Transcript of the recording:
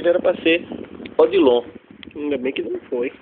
dele era pra ser Odilon. Ainda bem que não foi.